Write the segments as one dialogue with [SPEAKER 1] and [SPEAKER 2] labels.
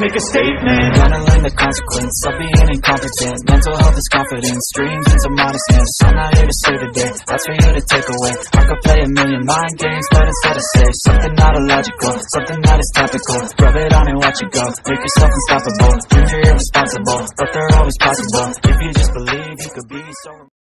[SPEAKER 1] make a statement. Gotta learn the consequence of being incompetent. Mental health is confidence, dreams into modestness I'm not here to save the day, that's for you to take away. I could play a million mind games, but instead I say Something not illogical, something that is topical. Rub it on and watch it go, make yourself unstoppable. Dreams are irresponsible, but they're always possible. If you just believe, you could be so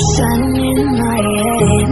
[SPEAKER 2] ocean in my head